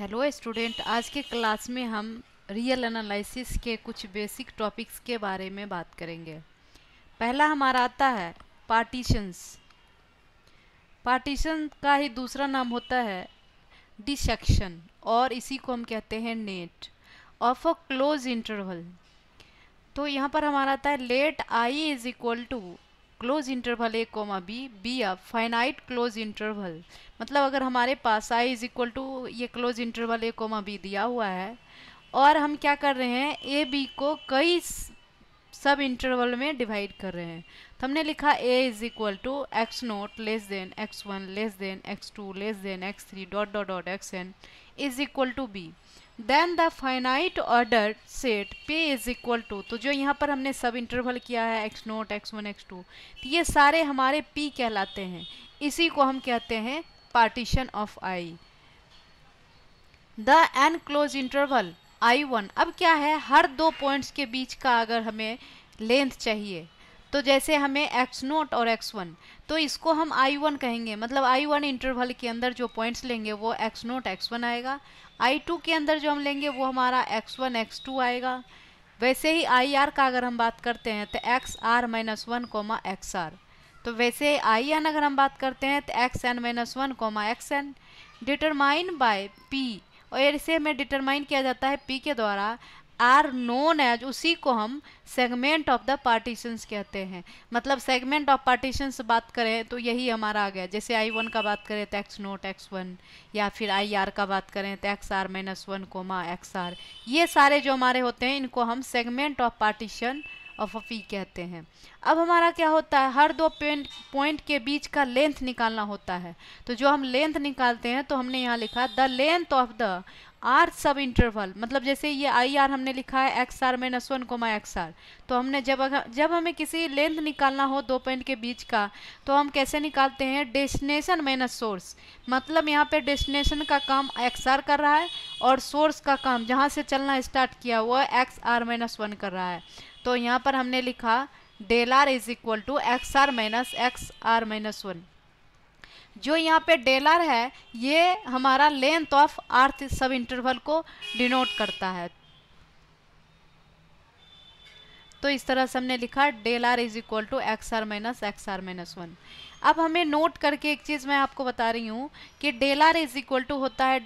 Hello student आज के class में हम रियल एनालिसिस के कुछ बेसिक टॉपिक्स के बारे में बात करेंगे। पहला हमारा आता है पार्टीशंस पार्टीशन का ही दूसरा नाम होता है डिसेक्शन और इसी को हम कहते हैं net of a close interval तो यहाँ पर हमारा आता है let I is equal to close interval a comma b be a finite close interval मतलब अगर हमारे पास आई इज़ इक्वल टू ये close interval a comma b दिया हुआ है, और हम क्या कर रहे हैं ए बी को कई सब इंटरवल में डिवाइड कर रहे हैं। तो हमने लिखा a is equal to x naught less than x one less than x two less than x three dot dot dot x n is equal to b then the finite order set P is equal to तो जो यहाँ पर हमने सब interval किया है x naught x one x two तो ये सारे हमारे पी कहलाते हैं। इसी को हम कहते हैं partition of I the n close interval I one, अब क्या है? हर दो पॉइंट्स के बीच का अगर हमें लेंथ चाहिए तो जैसे हमें एक्स नोट और एक्स वन तो इसको हम आई वन कहेंगे। मतलब आई वन इंटरवल के अंदर जो पॉइंट्स लेंगे, वो एक्स नोट एक्स वन आएगा। आई टू के अंदर जो हम लेंगे, वो हमारा एक्स वन एक्स टू आएगा। वैसे ही आई आर का अगर हम बात करते हैं तो x r minus one comma x r तो वैसे आई एन अगर हम बात करते हैं तो x n minus one comma x n determine by P और इसे हमें डिटरमाइन किया जाता है पी के द्वारा। आर नोन एज उसी को हम सेगमेंट ऑफ़ द पार्टीशंस कहते हैं। मतलब सेगमेंट ऑफ़ पार्टीशंस बात करें तो यही हमारा आ गया। जैसे आई वन का बात करें तो एक्स नोट, एक्स वन, या फिर आई आर का बात करें तो x r minus one comma x r. ये सारे जो हमारे होते हैं, इनको हम segment of partition of a P कहते हैं। अब हमारा क्या होता है? हर दो पॉइंट पॉइंट के बीच का लेंथ निकालना होता है। तो जो हम लेंथ निकालते हैं तो हमने यहाँ लिखा the length of the r sub interval मतलब जैसे ये आई आर हमने लिखा है x r minus one comma x r तो हमने जब जब हमें किसी लेंथ निकालना हो दो पॉइंट के बीच का तो हम कैसे निकालते हैं? डेस्टिनेशन माइनस सोर्स मतलब यहाँ पे डेस्टिनेशन का काम एक्स आर कर रहा है और सोर्स का काम जहाँ से चलना स्टार्ट किया हुआ है एक्स आर माइनस वन कर रहा है। तो यहाँ पर हमने लिखा del r is equal to x r minus x r minus one जो यहाँ पे डेलर है, ये हमारा लेंथ ऑफ़ आर्थ सब इंटरवल को डिनोट करता है। तो इस तरह से हमने लिखा del r is equal to x r minus x r minus one अब हमें नोट करके एक चीज़ मैं आपको बता रही हूँ कि del r is equal to होता है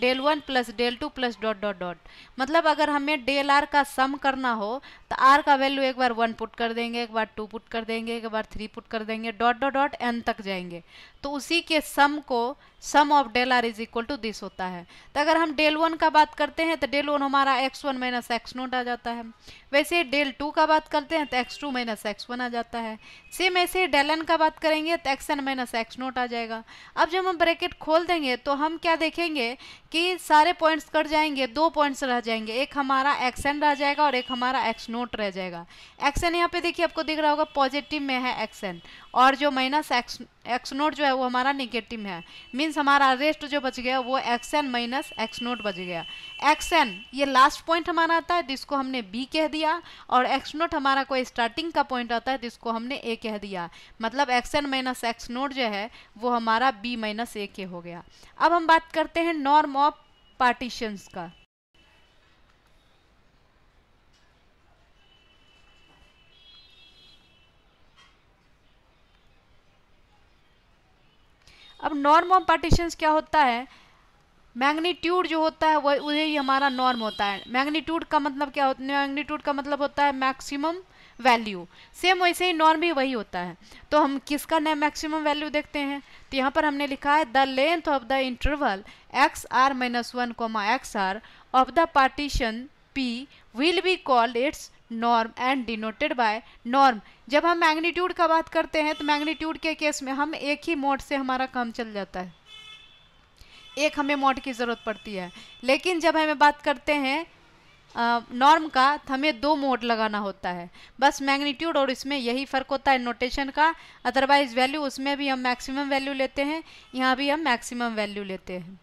del one plus del two plus dot dot dot मतलब अगर हमें डेल आर का सम करना हो तो आर का वैल्यू एक बार वन पुट कर देंगे, एक बार टू पुट कर देंगे, एक बार थ्री पुट कर देंगे डॉट डॉट डॉट एन तक जाएँगे। तो उसी के सम को, sum of del r is equal to this होता है। तो अगर हम डेल वन का बात करते हैं तो डेल वन हमारा x one minus x naught आ जाता है। वैसे डेल टू का बात करते हैं तो x two minus x one आ जाता है। सेम ऐसे डेल एन का बात करेंगे तो x n minus x naught आ जाएगा। अब जब हम ब्रैकेट खोल देंगे तो हम क्या देखेंगे कि सारे पॉइंट्स कट जाएँगे, दो पॉइंट्स रह जाएँगे। एक हमारा एक्स एन रह जाएगा और एक हमारा एक्स नोट रह जाएगा। एक्स एन यहाँ पे देखिए आपको दिख रहा होगा पॉजिटिव में है एक्स एन और जो माइनस एक्स एक्स नोट जो है वो हमारा निगेटिव है। मीन्स हमारा रेस्ट जो बच गया, वो x n minus x naught बच गया। एक्स एन ये लास्ट पॉइंट हमारा आता है, जिसको हमने बी कह दिया। और एक्स नोट हमारा कोई स्टार्टिंग का पॉइंट आता है, जिसको हमने ए कह दिया। मतलब x n minus x naught जो है, वो हमारा बी माइनस ए के हो गया। अब हम बात करते हैं नॉर्म पार्टीशंस का। अब नॉर्म ऑफ़ पार्टीशंस क्या होता है? मैग्नीट्यूड जो होता है, वह वही हमारा नॉर्म होता है। मैग्नीट्यूड का मतलब क्या होता है? मैग्नीट्यूड का मतलब होता है मैक्सिमम वैल्यू सेम वैसे ही नॉर्म भी वही होता है। तो हम किसका मैक्सिमम वैल्यू देखते हैं? तो यहाँ पर हमने लिखा है the length of the interval x r minus one comma x r of the partition P will be called its norm and denoted by norm जब हम मैग्नीट्यूड का बात करते हैं तो मैग्नीट्यूड के केस में हम एक ही मोड से हमारा काम चल जाता है। एक हमें मोड की ज़रूरत पड़ती है। लेकिन जब हमें बात करते हैं नॉर्म का हमें दो मोड लगाना होता है। बस मैग्नीट्यूड और इसमें यही फ़र्क होता है नोटेशन का। अदरवाइज़ वैल्यू उसमें भी हम मैक्सिमम वैल्यू लेते हैं, यहाँ भी हम मैक्सिमम वैल्यू लेते हैं।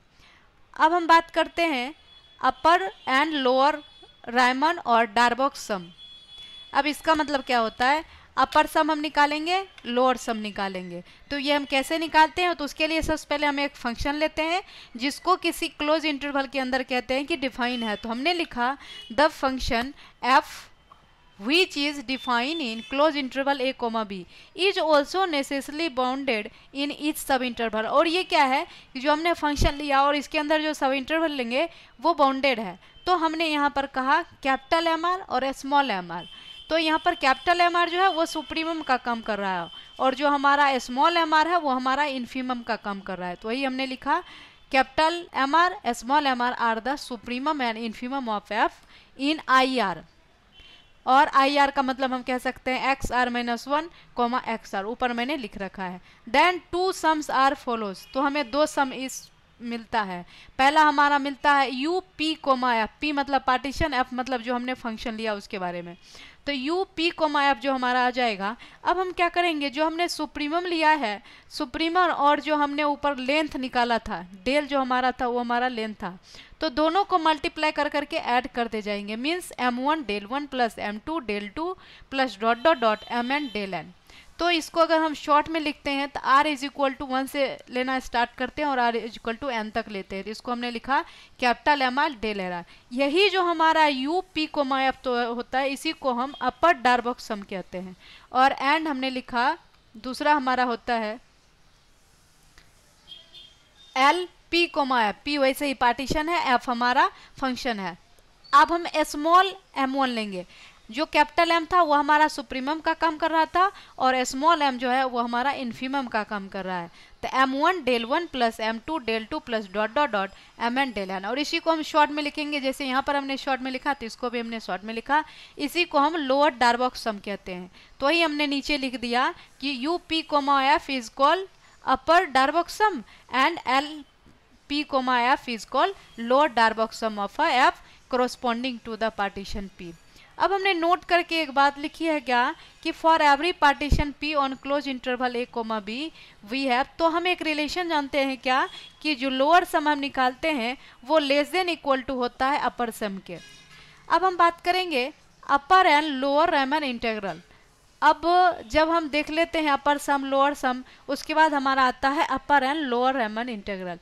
अब हम बात करते हैं अपर एंड लोअर रायमन और डार्बॉक्स सम अब इसका मतलब क्या होता है? अपर सम हम निकालेंगे लोअर सम निकालेंगे। तो ये हम कैसे निकालते हैं? तो उसके लिए सबसे पहले हम एक फ़ंक्शन लेते हैं, जिसको किसी क्लोज इंटरवल के अंदर कहते हैं कि डिफाइन है। तो हमने लिखा the function f which is defined in close interval a comma b is also necessarily bounded in each sub interval और ये क्या है? कि जो हमने फ़ंक्शन लिया और इसके अंदर जो सब इंटरवल लेंगे, वो बाउंडेड है। तो हमने यहाँ पर कहा कैपिटल एम आर और स्मॉल एम आर तो यहाँ पर कैपिटल एम जो है, वो सुप्रीमम का काम कर रहा है। और जो हमारा स्मॉल एम है, वो हमारा इन्फीमम का काम कर रहा है। तो वही हमने लिखा, capital M r small m r are the supremum and infimum of f in I r और आई आर का मतलब हम कह सकते हैं x r minus one comma x r ऊपर मैंने लिख रखा है। Then two sums are follows तो हमें दो सम इस मिलता है। पहला हमारा मिलता है U P comma f P मतलब पार्टीशन एफ़ मतलब जो हमने फ़ंक्शन लिया उसके बारे में। तो यू पी कोमा एफ़ जो हमारा आ जाएगा। अब हम क्या करेंगे? जो हमने सुप्रीमम लिया है सुप्रीमम और जो हमने ऊपर लेंथ निकाला था डेल जो हमारा था, वो हमारा लेंथ था। तो दोनों को मल्टीप्लाई कर करके ऐड करते जाएँगे। Means M one del one plus M two del two plus dot dot dot M n del n तो इसको अगर हम शॉर्ट में लिखते हैं तो r is equal to one से लेना स्टार्ट करते हैं और r is equal to n तक लेते हैं। तो इसको हमने लिखा कैपिटल एम आर डेल एर यही जो हमारा यू पी को मायप तो होता है, इसी को हम अपर डार्बॉक्स सम कहते हैं। और एंड हमने लिखा, दूसरा हमारा होता है L P comma f P वैसे ही पार्टीशन है एफ़ हमारा फ़ंक्शन है। अब हम स्मॉल एम वन लेंगे। जो कैपिटल एम था, वो हमारा सुप्रीमम का काम कर रहा था और स्मॉल एम जो है, वो हमारा इन्फीमम का काम कर रहा है। तो M one del one plus M two del two plus dot dot dot M n del n और इसी को हम शॉर्ट में लिखेंगे, जैसे यहाँ पर हमने शॉर्ट में लिखा तो इसको भी हमने शॉर्ट में लिखा। इसी को हम लोअर डार्बॉक्स सम कहते हैं। तो वही हमने नीचे लिख दिया कि U P comma f is call upper Darboux sum and L P comma F is called lower Darbox sum a F corresponding to the partition P. अब हमने नोट करके एक बात लिखी है क्या? कि for every partition P on close interval a comma b we have तो हम एक रिलेशन जानते हैं क्या? कि जो लोअर सम हम निकालते हैं, वो लेस देन इक्वल टू होता है अपर सम के। अब हम बात करेंगे upper and lower Riemann integral अब जब हम देख लेते हैं अपर सम लोअर सम उसके बाद हमारा आता है upper and lower Riemann integral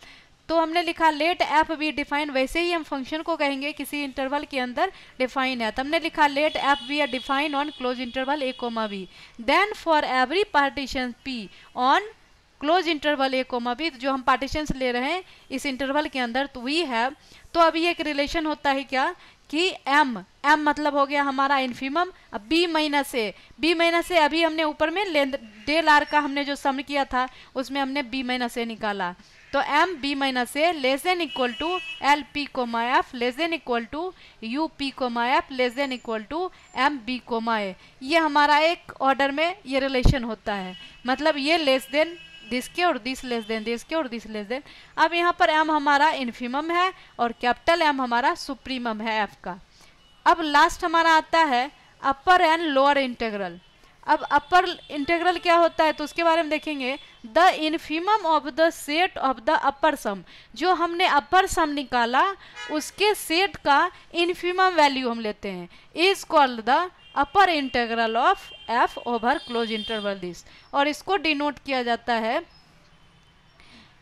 तो हमने लिखा लेट एफ़ बी डिफाइन वैसे ही हम फ़ंक्शन को कहेंगे किसी इंटरवल के अंदर डिफाइन है तो हमने लिखा let f be R define on close interval a comma b then for every partition P on close interval a comma b जो हम पार्टीशन ले रहे हैं, इस इंटरवल के अंदर तो वी है तो अभी एक रिलेशन होता है क्या? कि एम एम मतलब हो गया हमारा इन्फीमम अब b minus a b minus a अभी हमने ऊपर में डेल आर का हमने जो सम किया था, उसमें हमने बी माइनस ए निकाला। तो m b minus a less than equal to L P comma f less than equal to U P comma f less than equal to M b comma a ये हमारा एक order में ये relation होता है। मतलब ये लेस देन दिस के और दिस लेस देन दिस के और दिस लेस देन। अब यहाँ पर एम हमारा इन्फीमम है और कैपिटल एम हमारा सुप्रीमम है एफ़ का। अब लास्ट हमारा आता है अपर एंड लोअर इंटेग्रल अब अपर इंटेग्रल क्या होता है तो उसके बारे में देखेंगे। The infimum of the set of the upper sum जो हमने अपर सम निकाला, उसके सेट का इनफीमम वैल्यू हम लेते हैं। Is called the upper integral of f over close interval this और इसको डिनोट किया जाता है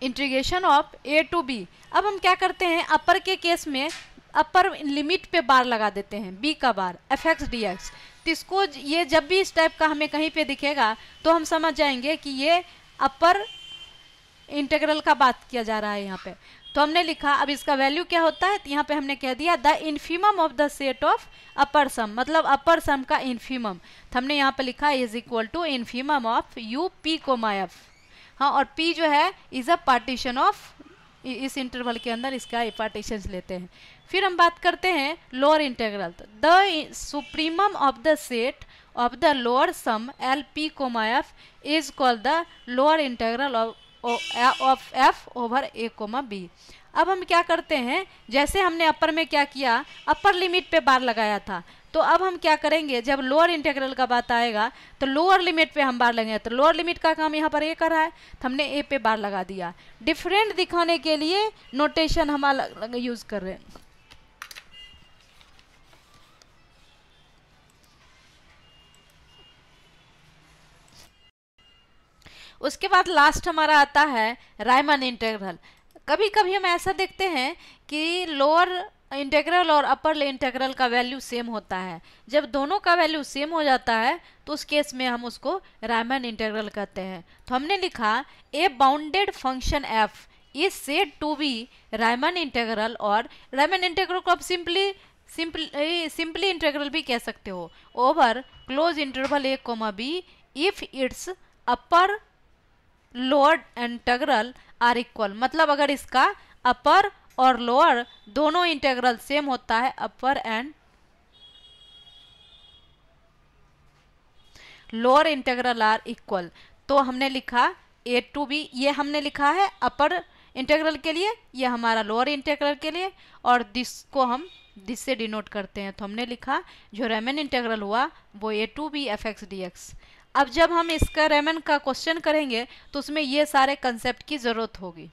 integration of a to b अब हम क्या करते हैं? अपर के केस में अपर लिमिट पे बार लगा देते हैं। बी का bar f x d x तो इसको ये जब भी इस टाइप का हमें कहीं पे दिखेगा तो हम समझ जाएँगे कि ये अपर इंटेग्रल का बात किया जा रहा है यहाँ पे। तो हमने लिखा, अब इसका वैल्यू क्या होता है? तो यहाँ पे हमने कह दिया the infimum of the set of upper sum मतलब अपर सम का इन्फीमम तो हमने यहाँ पे लिखा is equal to infimum of U P comma f हाँ और पी जो है इज़ अ पार्टीशन ऑफ़ इस इंटरवल के अंदर इसका पार्टीशन लेते हैं। फिर हम बात करते हैं lower integral the supremum of the set of the lower sum L P comma f is called the lower integral of f over a comma b अब हम क्या करते हैं, जैसे हमने अपर में क्या किया अपर लिमिट पे बार लगाया था तो अब हम क्या करेंगे, जब लोअर इंटेग्रल का बात आएगा तो लोअर लिमिट पे हम बार लगेंगे तो लोअर लिमिट का काम यहाँ पर ए कर रहा है तो हमने ए पे बार लगा दिया। डिफरेंट दिखाने के लिए नोटेशन हम अलग यूज़ कर रहे हैं। उसके बाद लास्ट हमारा आता है रायमन इंटेग्रल कभी कभी हम ऐसा देखते हैं कि लोअर इंटेग्रल और अपर इंटेग्रल का वैल्यू सेम होता है। जब दोनों का वैल्यू सेम हो जाता है तो उस केस में हम उसको रायमन इंटेग्रल कहते हैं। तो हमने लिखा a bounded function f is said to be Riemann integral और रायमन इंटेग्रल को आप सिंपली सिंपली सिंपली इंटेग्रल भी कह सकते हो। Over close interval a comma b if its upper lower integral are equal मतलब अगर इसका अपर और लोअर दोनों इंटेग्रल सेम होता है upper and lower integral are equal तो हमने लिखा ए टू बी ये हमने लिखा है अपर इंटेग्रल के लिए, ये हमारा लोअर इंटेग्रल के लिए, और दिस को हम दिस से डिनोट करते हैं। तो हमने लिखा जो रेमन इंटेग्रल हुआ, वो A to B F X D X अब जब हम इसका रेमन का क्वेश्चन करेंगे तो उसमें ये सारे कंसेप्ट की ज़रूरत होगी।